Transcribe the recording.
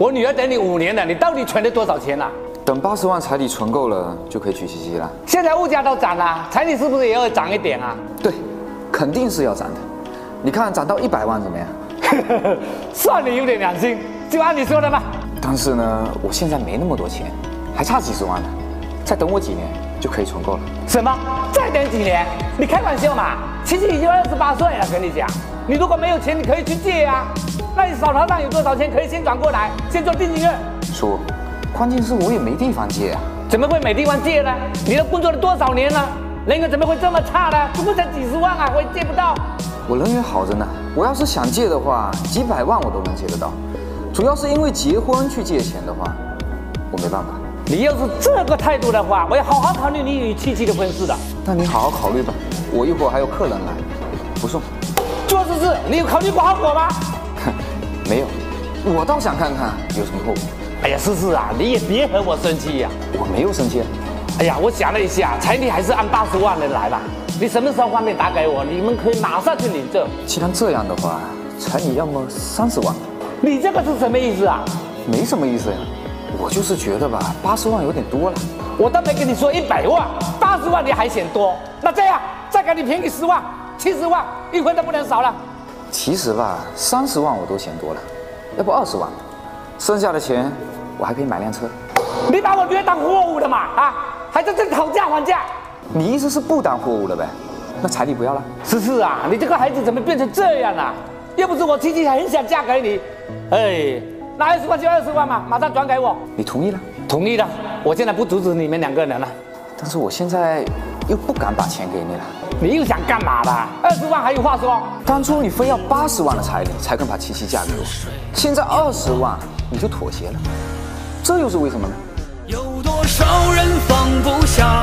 我女儿等你五年了，你到底存了多少钱啊？等八十万彩礼存够了，就可以娶西西了。现在物价都涨了，彩礼是不是也要涨一点啊？对，肯定是要涨的。你看涨到一百万怎么样？算你有点良心，就按你说的吧。但是呢，我现在没那么多钱，还差几十万呢。再等我几年就可以存够了。什么？再等几年？你开玩笑嘛？琪琪已经二十八岁了，跟你讲，你如果没有钱，你可以去借啊。那你手头上有多少钱可以先转过来，先做定金月？叔，关键是我也没地方借啊。怎么会没地方借呢？你都工作了多少年了？人缘怎么会这么差呢？不过才几十万啊，我也借不到。我人缘好着呢，我要是想借的话，几百万我都能借得到。主要是因为结婚去借钱的话，我没办法。你要是这个态度的话，我要好好考虑你与七七的婚事的。那你好好考虑吧，我一会儿还有客人来，不送。做这事，你有考虑过后果吗？哼，没有，我倒想看看有什么后果。哎呀，思思啊，你也别和我生气呀。我没有生气。哎呀，我想了一下，彩礼还是按八十万的来吧。你什么时候方便打给我？你们可以马上去领证。既然这样的话，彩礼要么三十万。你这个是什么意思啊？没什么意思呀。我就是觉得吧，八十万有点多了。我倒没跟你说一百万，八十万你还嫌多？那这样，再给你便宜十万，七十万，一分都不能少了。其实吧，三十万我都嫌多了，要不二十万，剩下的钱我还可以买辆车。你把我女儿当货物了嘛？啊，还在这讨价还价？你意思是不当货物了呗？那彩礼不要了？思思啊，你这个孩子怎么变成这样了？要不是我七七很想嫁给你，哎。那二十万就二十万嘛，马上转给我。你同意了？同意了。我现在不阻止你们两个人了。但是我现在又不敢把钱给你了。你又想干嘛吧？二十万还有话说。当初你非要八十万的彩礼才肯把七七嫁给我。现在二十万你就妥协了这又是为什么呢？有多少人放不下